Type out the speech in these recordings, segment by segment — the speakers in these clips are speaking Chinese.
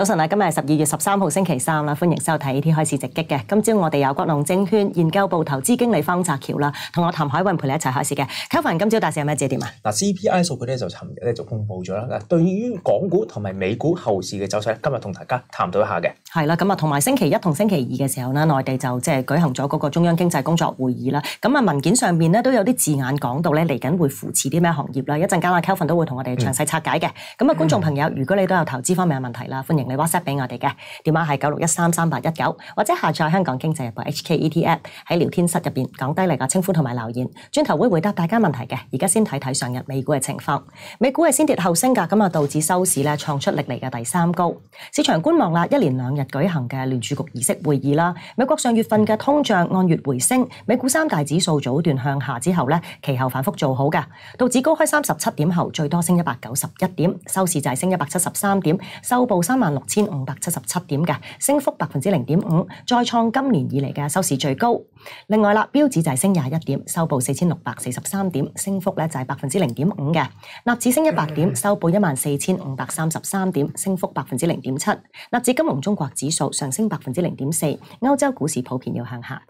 早晨啊，今日係十二月十三號星期三啦，歡迎收睇 ET 開始直擊嘅。今朝我哋有國龍證券研究部投資經理方澤橋啦，同我譚海運陪你一齊開始嘅。Kevin，今朝大市有咩指點啊？嗱，CPI 數據咧就尋日咧就公布咗啦。嗱，對於港股同埋美股後市嘅走勢，今日同大家探討一下嘅。係啦，咁啊，同埋星期一同星期二嘅時候呢，內地就即係舉行咗嗰個中央經濟工作會議啦。咁啊，文件上面咧都有啲字眼講到咧，嚟緊會扶持啲咩行業啦。一陣間阿 Kevin 都會同我哋詳細拆解嘅。咁啊、嗯，觀眾朋友，如果你都有投資方面嘅問題啦，歡迎你 WhatsApp 俾我哋嘅。電話係九六一三三八一九，或者下載香港經濟日報 HKET App 喺聊天室入邊講低你個稱呼同埋留言，轉頭會回答大家問題嘅。而家先睇睇上日美股嘅情況，美股係先跌後升噶，咁啊導致收市咧創出歷嚟嘅第三高。市場觀望啦，一連兩日舉行嘅聯儲局議息會議啦，美國上月份嘅通脹按月回升，美股三大指數早段向下之後咧，其後反覆做好嘅，道指高開三十七點後最多升一百九十一點，收市就係升一百七十三點，收報三萬六千五百七十七点嘅，升幅百分之零点五，再创今年以嚟嘅收市最高。另外啦，标指就係升廿一点，收报四千六百四十三点，升幅咧就係百分之零点五嘅。纳指升一百点，收报一万四千五百三十三点，升幅百分之零点七。纳指金融中国指数上升百分之零点四。欧洲股市普遍要向下。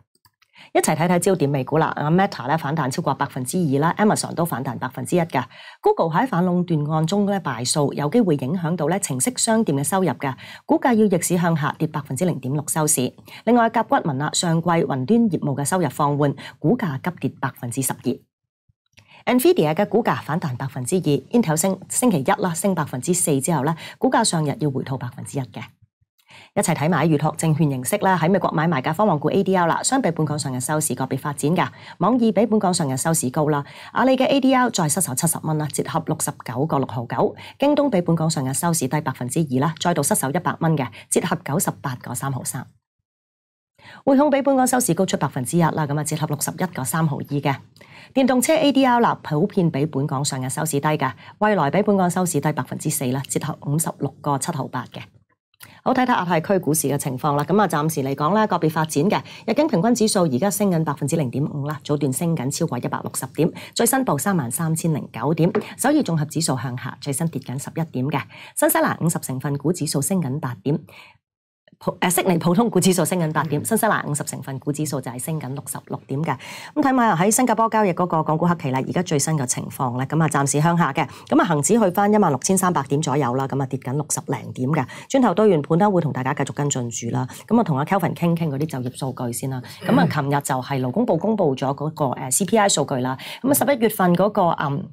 一齊睇睇焦點美股啦，阿 Meta 咧反彈超過百分之二啦，Amazon 都反彈百分之一嘅。Google 喺反壟斷案中咧敗訴，有機會影響到咧程式商店嘅收入嘅，股價要逆市向下跌百分之零點六收市。另外，甲骨文啦，上季雲端業務嘅收入放緩，股價急跌百分之十二。Nvidia 嘅股價反彈百分之二，Intel 升星期一啦升百分之四之後咧，股價上日要回吐百分之一嘅。一齊睇埋預託證券形式啦，喺美國買賣嘅科網股 ADR 啦，相比本港上日收市個別發展㗎。網易比本港上日收市高啦，阿里嘅 ADR 再失守七十蚊啦，折合六十九個六毫九。京东比本港上日收市低百分之二啦，再度失守一百蚊嘅，折合九十八個三毫三。匯控比本港收市高出百分之一啦，咁啊折合六十一個三毫二嘅。電動車 ADR 啦，普遍比本港上日收市低㗎，蔚來比本港收市低百分之四啦，折合五十六個七毫八嘅。好睇睇亞太區股市嘅情況啦，咁啊暫時嚟講咧個別發展嘅日經平均指數而家升緊百分之零點五啦，早段升緊超過一百六十點，最新報三萬三千零九點。首爾綜合指數向下，最新跌緊十一點嘅。新西蘭五十成分股指數升緊八點。誒，悉尼普通股指數升緊八點，新西蘭五十成分股指數就係升緊六十六點嘅。咁睇埋喺新加坡交易嗰個港股黑期啦，而家最新嘅情況咧，咁啊暫時向下嘅。咁啊恒指去翻一萬六千三百點左右啦，咁啊跌緊六十零點嘅。轉頭對完盤啦，會同大家繼續跟進住啦。咁啊同阿 Kelvin 傾傾嗰啲就業數據先啦。咁啊琴日就係勞工部公布咗嗰個誒 CPI 數據啦。咁啊十一月份嗰個嗯。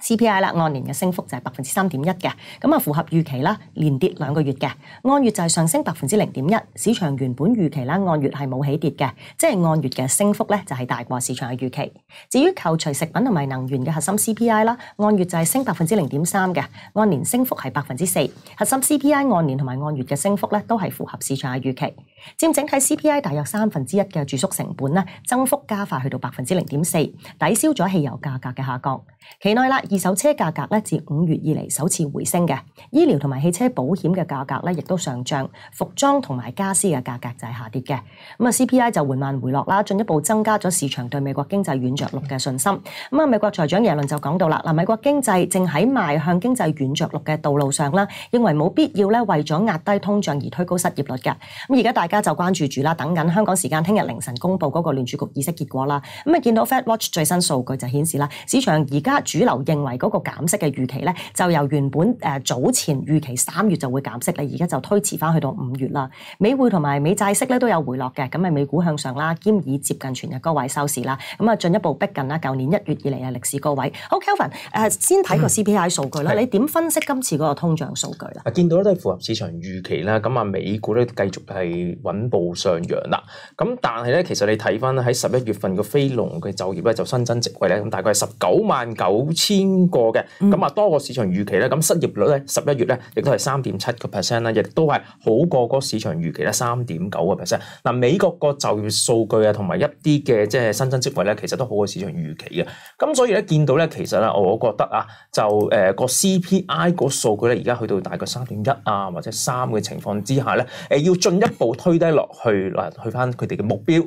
CPI 啦，按年嘅升幅就係百分之三點一嘅，咁啊符合預期啦，連跌兩個月嘅，按月就係上升百分之零點一，市場原本預期啦，按月係冇起跌嘅，即係按月嘅升幅咧就係大過市場嘅預期。至於扣除食品同埋能源嘅核心 CPI 啦，按月就係升百分之零點三嘅，按年升幅係百分之四，核心 CPI 按年同埋按月嘅升幅咧都係符合市場嘅預期。佔整體 CPI 大約三分之一嘅住宿成本咧，增幅加快去到百分之零點四，抵消咗汽油價格嘅下降。期內啦，二手車價格咧自五月以嚟首次回升嘅，醫療同埋汽車保險嘅價格咧亦都上漲，服裝同埋家私嘅價格就係下跌嘅。咁啊 CPI 就緩慢回落啦，進一步增加咗市場對美國經濟軟着陸嘅信心。咁啊，美國財長耶倫就講到啦，嗱，美國經濟正喺邁向經濟軟着陸嘅道路上啦，認為冇必要咧為咗壓低通脹而推高失業率嘅。咁而家大家就關注住啦，等緊香港時間聽日凌晨公布嗰個聯儲局議息結果啦。咁啊，見到 Fed Watch 最新數據就顯示啦，市場而家主流認為嗰個減息嘅預期咧，就由原本誒早前預期三月就會減息咧，而家就推遲翻去到五月啦。美匯同埋美債息咧都有回落嘅，咁咪美股向上啦，兼以接近全日高位收市啦，咁啊進一步逼近啦，舊年一月以嚟嘅歷史高位。好，Kelvin 誒先睇個 CPI 數據啦，嗯、你點分析今次嗰個通脹數據啦？啊，見到咧都係符合市場預期啦，咁啊美股咧繼續係穩步上揚啦。咁但係咧，其實你睇翻喺十一月份個非農嘅就業咧就新增職位咧，咁大概係十九萬九千個嘅，咁啊、嗯、多過市場預期咧，咁失業率咧十一月咧亦都係三點七個 percent 啦，亦都係好過嗰市場預期咧三點九個 percent。嗱，美國個就業數據啊，同埋一啲嘅即係新增職位咧，其實都好過市場預期嘅。咁所以咧見到咧，其實咧，我覺得啊，就誒個 CPI 個數據咧，而家去到大概三點一啊，或者三嘅情況之下咧，誒要進一步推低落去，嗱去翻佢哋嘅目標。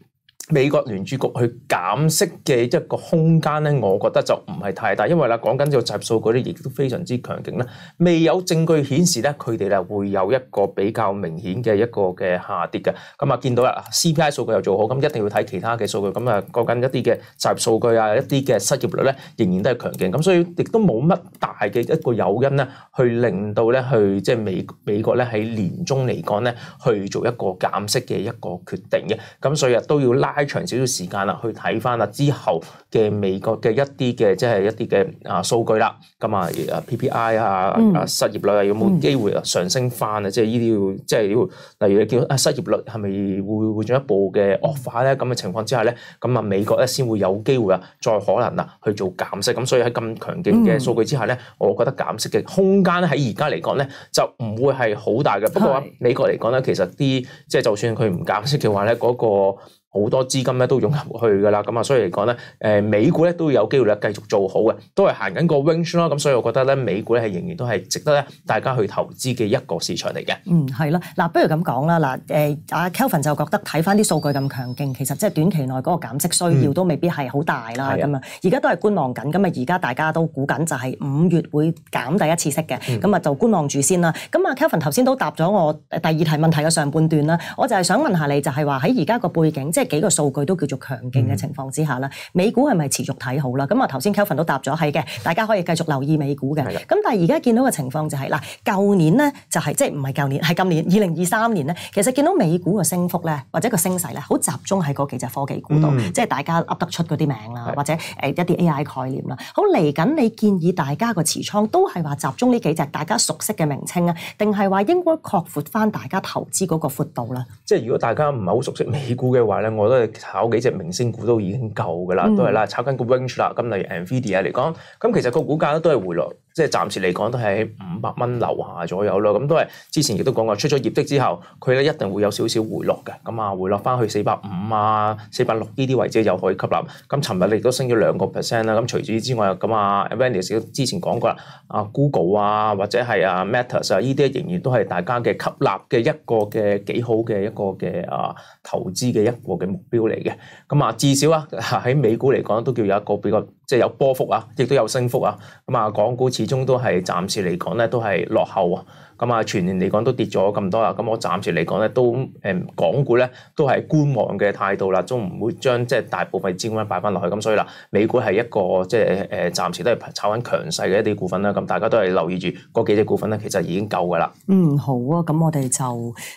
美國聯儲局去減息嘅一個空間咧，我覺得就唔係太大，因為啦講緊個就業數據咧，亦都非常之強勁啦。未有證據顯示咧，佢哋咧會有一個比較明顯嘅一個嘅下跌嘅。咁啊，見到啦，CPI 數據又做好，咁一定要睇其他嘅數據。咁啊，講緊一啲嘅就業數據啊，一啲嘅失業率咧，仍然都係強勁。咁所以亦都冇乜大嘅一個誘因咧，去令到咧去即係美美國咧喺年中嚟講咧，去做一個減息嘅一個決定嘅。咁所以啊，都要拉。拉長少少時間啦，去睇翻啦之後嘅美國嘅一啲嘅即係一啲嘅啊數據啦，咁啊啊 PPI 啊啊失業率啊有冇機會啊上升翻啊？即係呢啲要即係要，例如你叫啊失業率係咪會會進一步嘅惡化咧？咁嘅情況之下咧，咁啊美國咧先會有機會啊再可能啊去做減息。咁所以喺咁強勁嘅數據之下咧，我覺得減息嘅空間喺而家嚟講咧就唔會係好大嘅。不過美國嚟講咧，其實啲即係就算佢唔減息嘅話咧，嗰個好多資金咧都湧入去噶啦，咁啊，所以嚟講咧，誒美股咧都有機會咧繼續做好嘅，都係行緊個 range 咯，咁所以我覺得咧，美股咧係仍然都係值得咧大家去投資嘅一個市場嚟嘅。嗯，係啦，嗱，不如咁講啦，嗱，誒阿 Kelvin 就覺得睇翻啲數據咁強勁，其實即係短期內嗰個減息需要都未必係好大啦，咁啊、嗯，而家都係觀望緊，咁啊，而家大家都估緊就係五月會減第一次息嘅，咁啊、嗯、就觀望住先啦。咁啊，Kelvin 頭先都答咗我第二題問題嘅上半段啦，我就係想問下你，就係話喺而家個背景，即係幾個數據都叫做強勁嘅情況之下啦，嗯、美股係咪持續睇好啦？咁啊頭先 Kelvin 都答咗係嘅，大家可以繼續留意美股嘅。咁但係而家見到嘅情況就係、是、嗱，舊年咧就係、是、即係唔係舊年係今年二零二三年咧，其實見到美股嘅升幅咧或者個升勢咧，好集中喺嗰幾隻科技股度，嗯、即係大家噏得出嗰啲名啦，或者誒一啲 AI 概念啦。好嚟緊，你建議大家個持倉都係話集中呢幾隻大家熟悉嘅名稱啊，定係話應該擴闊翻大家投資嗰個闊度啦？即係如果大家唔係好熟悉美股嘅話咧，我都係炒幾隻明星股都已經夠㗎啦，都係啦，炒緊個 range 啦。咁例如 Nvidia 嚟講，咁其實個股價都係回落。即係暫時嚟講都係喺五百蚊樓下左右咯，咁都係之前亦都講過，出咗業績之後，佢咧一定會有少少回落嘅，咁啊回落翻去四百五啊、四百六呢啲位置又可以吸納。咁尋日亦都升咗兩個 percent 啦，咁除此之外，咁啊 Avanius 之前講過啦，啊 Google 啊或者係啊 Matters 啊呢啲仍然都係大家嘅吸納嘅一個嘅幾好嘅一個嘅啊投資嘅一個嘅目標嚟嘅。咁啊至少啊喺美股嚟講都叫有一個比較。即係有波幅啊，亦都有升幅啊。咁啊，港股始終都係暫時嚟講咧，都係落後啊。咁啊，全年嚟講都跌咗咁多啦。咁我暫時嚟講咧，都誒港股咧都係觀望嘅態度啦，都唔會將即係大部分資金擺翻落去。咁所以啦，美股係一個即係誒暫時都係炒緊強勢嘅一啲股份啦。咁大家都係留意住嗰幾隻股份咧，其實已經夠噶啦。嗯，好啊。咁我哋就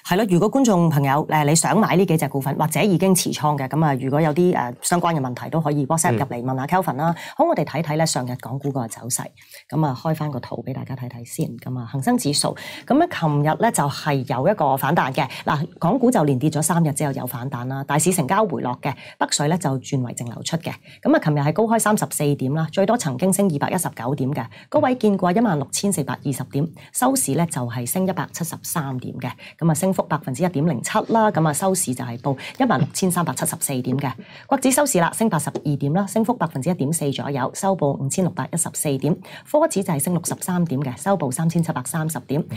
係咯。如果觀眾朋友誒你想買呢幾隻股份，或者已經持倉嘅，咁啊，如果有啲誒相關嘅問題，都可以 WhatsApp 入嚟問下 Kelvin 啦。好，我哋睇睇咧上日港股個走勢。咁啊，開翻個圖俾大家睇睇先。咁啊，恒生指數。咁咧，琴日咧就係有一個反彈嘅，嗱，港股就連跌咗三日之後有反彈啦，大市成交回落嘅，北水咧就轉為淨流出嘅，咁啊，琴日係高開三十四點啦，最多曾經升二百一十九點嘅，高位見過一萬六千四百二十點，收市咧就係升一百七十三點嘅，咁啊，升幅百分之一點零七啦，咁啊，收市就係報一萬六千三百七十四點嘅，國指收市啦，升八十二點啦，升幅百分之一點四左右，收報五千六百一十四點，科指就係升六十三點嘅，收報三千七百三十點，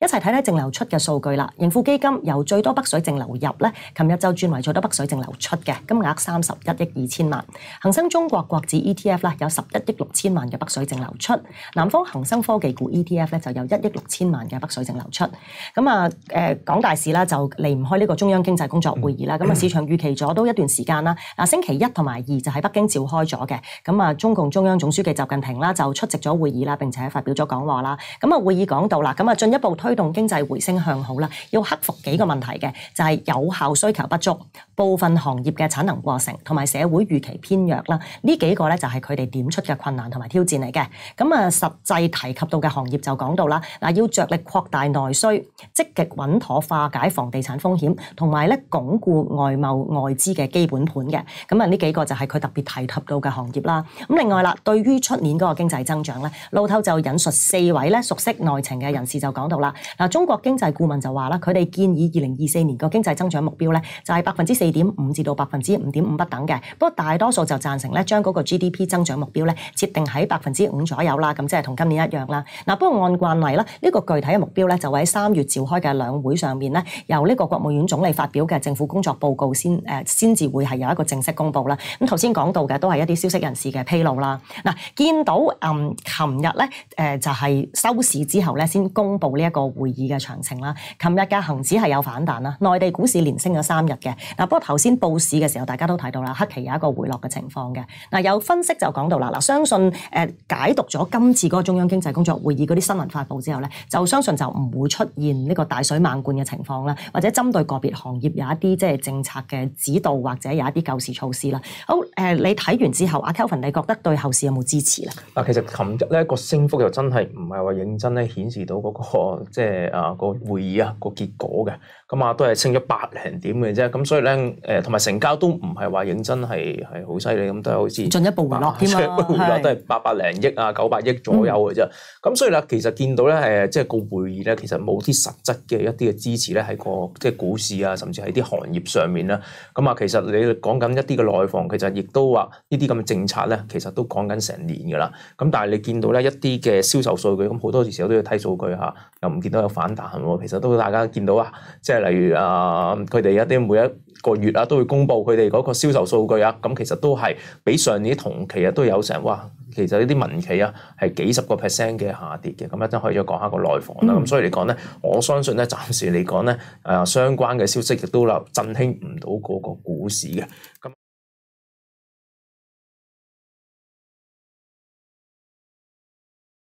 一齊睇睇淨流出嘅數據啦。盈富基金由最多北水淨流入咧，琴日就轉為最多北水淨流出嘅，金額三十一億二千萬。恒生中國國指 ETF 啦，有十一億六千萬嘅北水淨流出。南方恒生科技股 ETF 咧就有一億六千萬嘅北水淨流出。咁啊，誒講大市啦，就離唔開呢個中央經濟工作會議啦。咁啊，市場預期咗都一段時間啦。嗱，星期一同埋二就喺北京召開咗嘅。咁啊，中共中央總書記習近平啦就出席咗會議啦，並且發表咗講話啦。咁啊，會議講到啦，咁啊進一步推推動經濟回升向好啦，要克服幾個問題嘅，就係有效需求不足、部分行業嘅產能過剩同埋社會預期偏弱啦，呢幾個咧就係佢哋點出嘅困難同埋挑戰嚟嘅。咁啊，實際提及到嘅行業就講到啦，嗱要着力擴大內需，積極穩妥化解房地產風險，同埋咧鞏固外貿外資嘅基本盤嘅。咁啊，呢幾個就係佢特別提及到嘅行業啦。咁另外啦，對於出年嗰個經濟增長咧，路透就引述四位咧熟悉內情嘅人士就講到啦。嗱，中國經濟顧問就話啦，佢哋建議二零二四年個經濟增長目標咧就係百分之四點五至到百分之五點五不等嘅。不過大多數就贊成咧將嗰個 GDP 增長目標咧設定喺百分之五左右啦。咁即係同今年一樣啦。嗱，不過按慣例啦，呢個具體嘅目標咧就會喺三月召開嘅兩會上面咧，由呢個國務院總理發表嘅政府工作報告先誒先至會係有一個正式公佈啦。咁頭先講到嘅都係一啲消息人士嘅披露啦。嗱，見到嗯，琴日咧誒就係收市之後咧先公佈呢一個會議嘅詳情啦。琴日嘅恒指係有反彈啦，內地股市連升咗三日嘅。嗱，不過頭先報市嘅時候，大家都睇到啦，黑期有一個回落嘅情況嘅。嗱，有分析就講到啦，嗱，相信誒解讀咗今次嗰個中央經濟工作會議嗰啲新聞發布之後咧，就相信就唔會出現呢個大水漫灌嘅情況啦，或者針對個別行業有一啲即係政策嘅指導或者有一啲救市措施啦。好誒，你睇完之後，阿 Kelvin，你覺得對後市有冇支持咧？嗱，其實琴日咧個升幅又真係唔係話認真咧顯示到嗰、個即係啊個會議啊個結果嘅，咁啊都係升咗百零點嘅啫，咁所以咧誒同埋成交都唔係話認真係係好犀利，咁都係好似進一步回落添啊進一步回落都係八百零億啊九百億左右嘅啫，咁、所以咧其實見到咧誒即係個會議咧其實冇啲實質嘅一啲嘅支持咧喺個即係股市啊，甚至喺啲行業上面啦，咁啊其實你講緊一啲嘅內房，其實亦都話呢啲咁嘅政策咧，其實都講緊成年㗎啦。咁但係你見到咧一啲嘅銷售數據，咁好多時候都要睇數據嚇，又唔見到有反彈喎。其實都大家見到啊，即係例如啊，佢哋一啲每一個月啊都會公布佢哋嗰個銷售數據啊，咁其實都係比上年同期啊都有成哇，其實呢啲民企啊係幾十個 percent 嘅下跌嘅。咁一陣可以再講下個內房啦。咁、所以嚟講咧，我相信咧暫時嚟講咧，誒、相關嘅消息亦都啦振興唔到嗰個股市嘅。咁